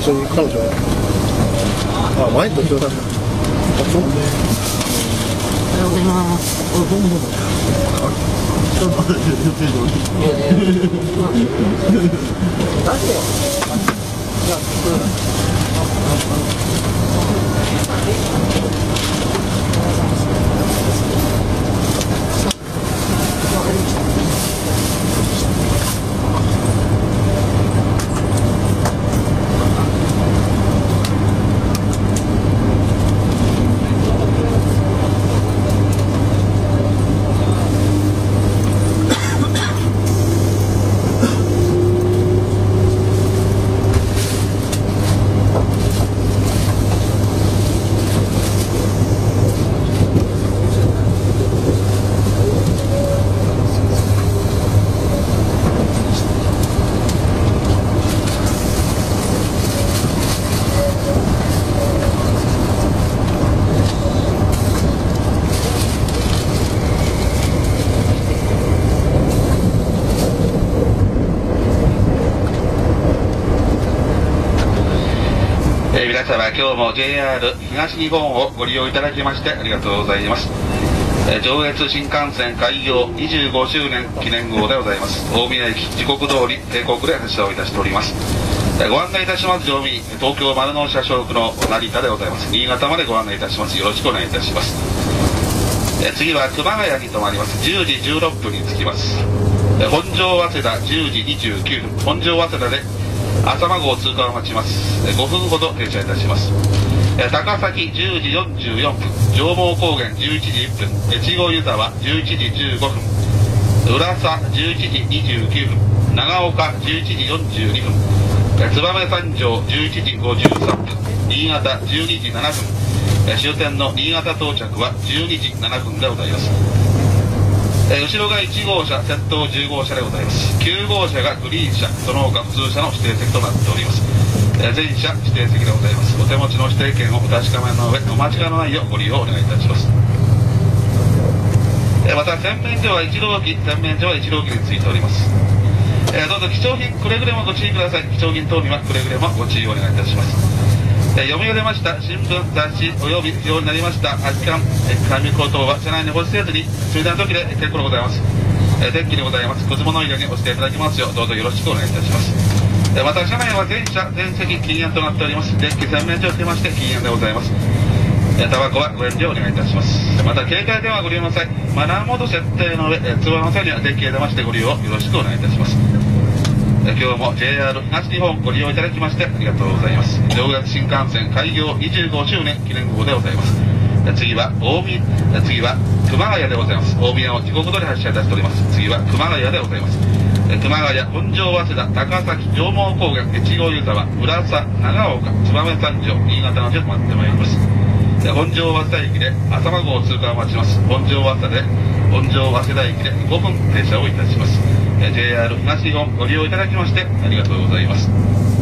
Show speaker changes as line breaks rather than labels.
一緒に彼女があ前と一緒だったあそう。ね
おはようございます。
あどう。もどうもあちょっと待って予定通り
えー皆様今日も JR 東日本をご利用いただきましてありがとうございます、えー上越新幹線開業25周年記念号でございます。大宮駅時刻通り定刻で発車をいたしております。えーご案内いたします乗務員東京丸の内社食の成田でございます。新潟までご案内いたします。よろしくお願いいたします。えー次は熊谷に停まります。10時16分に着きます。え本庄早稲田10時29分。本庄早稲田で浅間号通過を待ちます。5分ほど停車いたします。高崎10時44分上毛高原11時1分越後湯沢11時15分浦佐11時29分長岡11時42分燕三条11時53分新潟12時7分終点の新潟到着は12時7分でございます。えー後ろが1号車先頭10号車でございます。9号車がグリーン車その他普通車の指定席となっております。えー全車指定席でございます。お手持ちの指定券をお確かめの上お間違いのないようご利用お願いいたします。えまた洗面所は一郎機洗面所は一郎機についております。えーどうぞ貴重品くれぐれもご注意ください。貴重品等にはくれぐれもご注意をお願いいたします。えー読みが出ました新聞雑誌および不要になりました空き缶えー紙口等は車内に放置せずに終電の時で結構でございます。えー電気でございます。くず物入れに押していただきますようどうぞよろしくお願いいたします。えーまた車内は全車全席禁煙となっております。電気洗面所をつけまして禁煙でございます。えタバコはご遠慮お願いいたします。また携帯電話ご利用の際マナーモード設定の上通話の際には電気へ出ましてご利用をよろしくお願いいたします。今日も JR 東日本ご利用いただきましてありがとうございます。上越新幹線開業25周年記念号でございます。次は大宮次は熊谷でございます。大宮を時刻通り発車いたしております。次は熊谷でございます。熊谷本庄早稲田高崎上毛高原越後湯沢浦佐長岡燕三条新潟の順待ってまいります。本庄早稲田駅で浅間号通過を待ちます。本庄早稲田で本庄早稲田駅で5分停車をいたします。JR 東日本ご利用いただきましてありがとうございます。